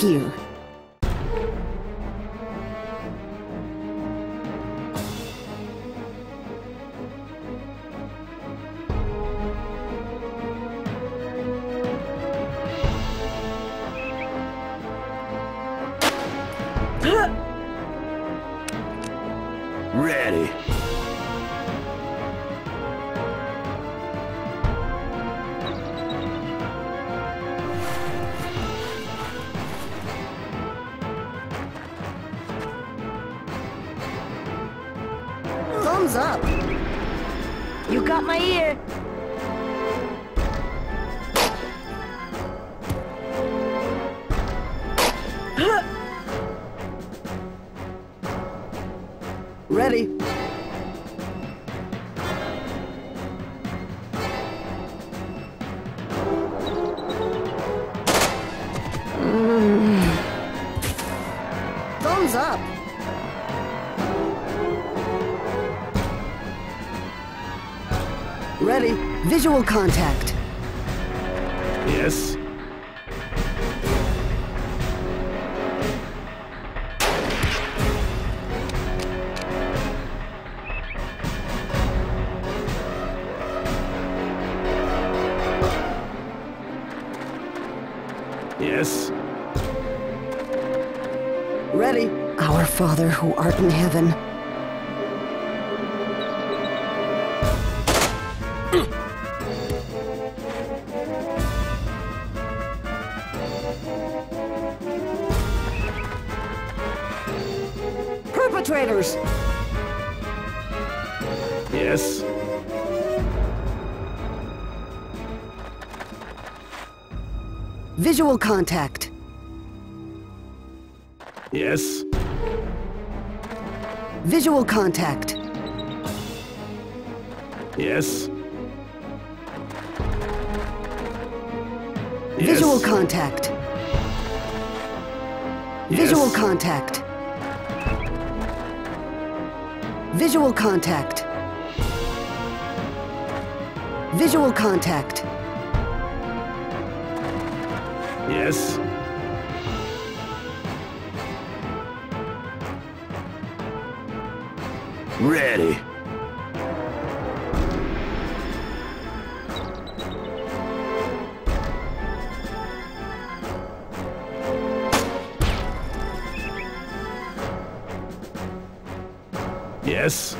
here. Thumbs up. You got my ear. Ready. Thumbs up. Visual contact. Yes. Yes. Ready. Our Father who art in heaven. Perpetrators! Yes. Visual contact. Yes. Visual contact. Yes. Visual Yes. contact. Visual Yes. contact. Visual contact. Visual contact. Yes. Ready. Yes.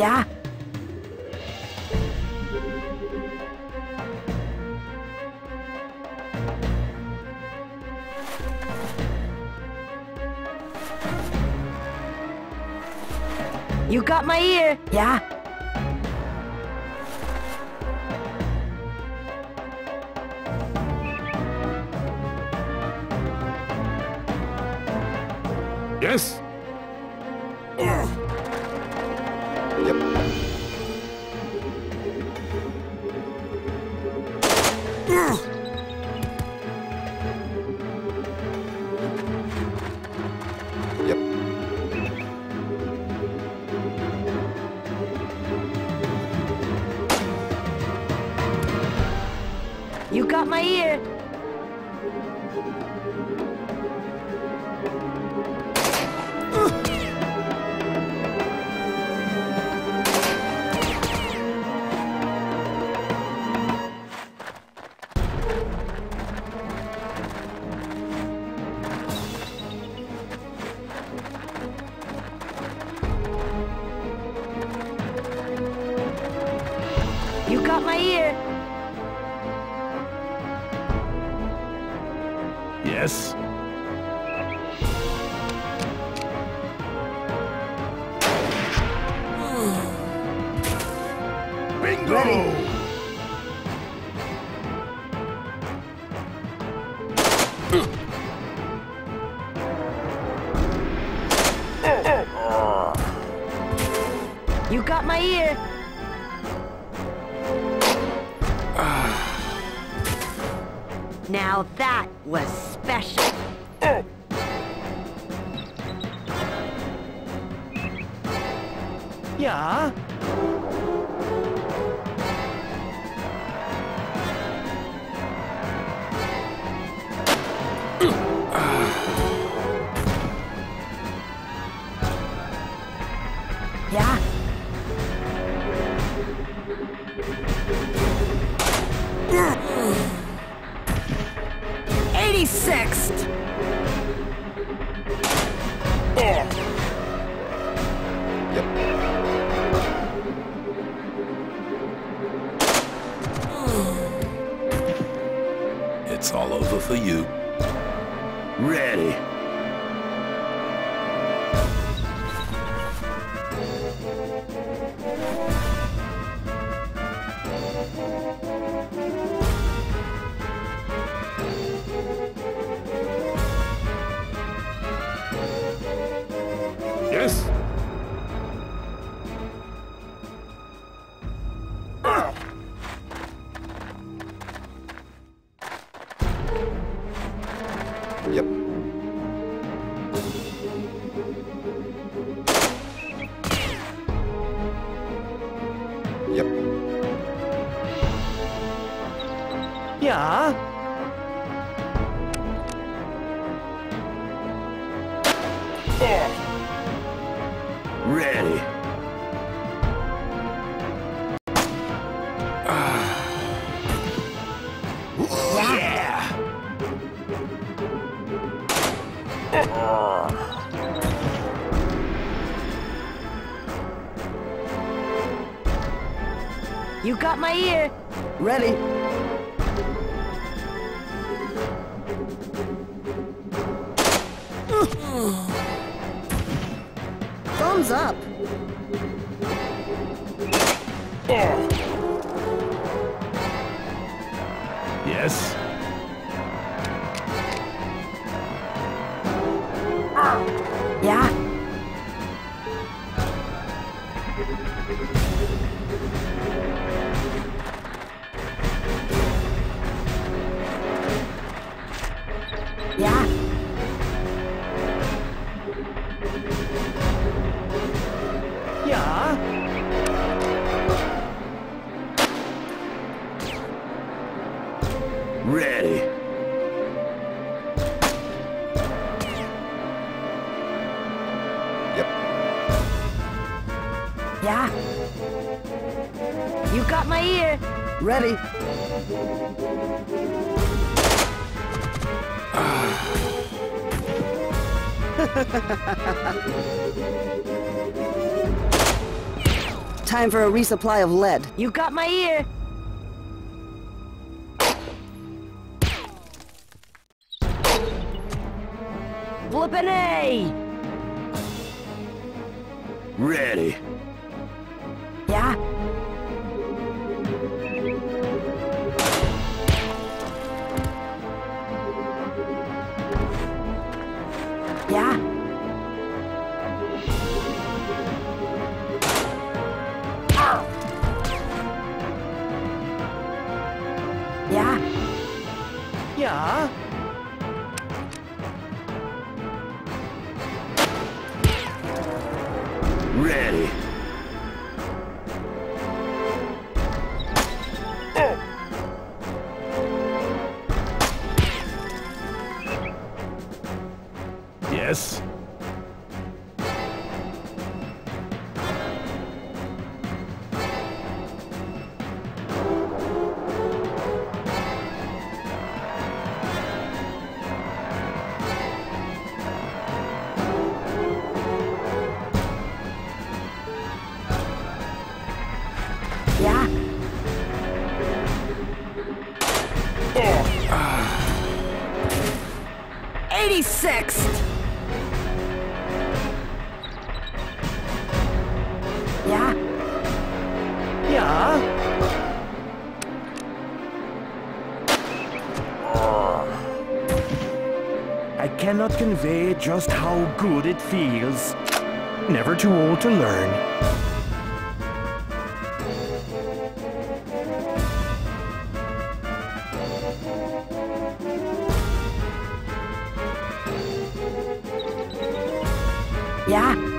Ja. You got my ear. yeah? Yes. You got my ear. You got my ear. Yes. Bingo! You got my ear. Ah. Now that was special. Oh. Yeah? yeah? 86th! It's all over for you. Ready. Ja. Ready. Yeah. You got my ear. Ready. Thumbs up. Yes. Ja. Ja. Got my ear. Ready. Time for a resupply of lead. You got my ear. Flippin' A. Ready. Ja. Yeah. Yeah. Ready. 86th. Yeah. Yeah. I cannot convey just how good it feels. Never too old to learn. Ja.